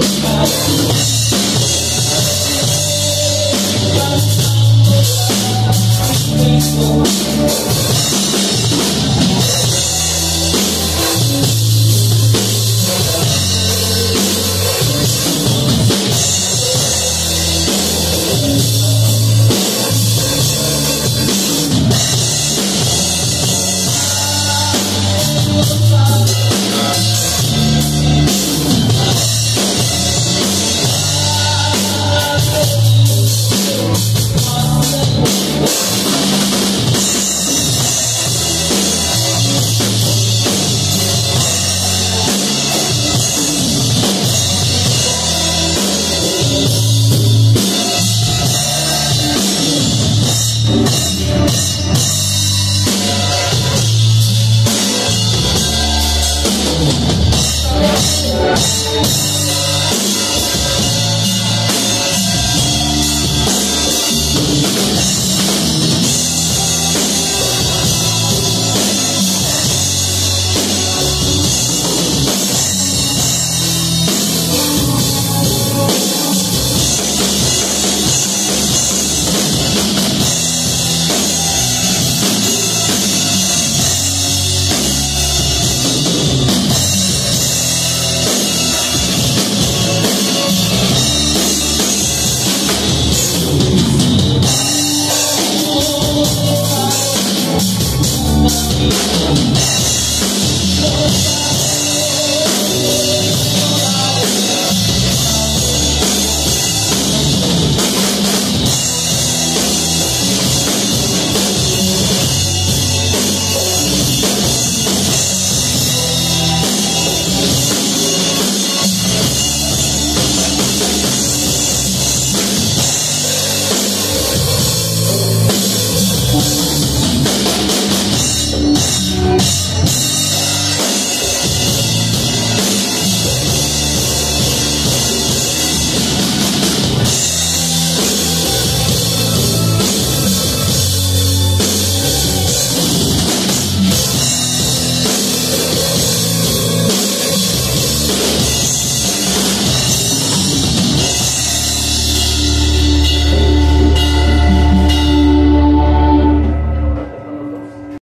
Christmas.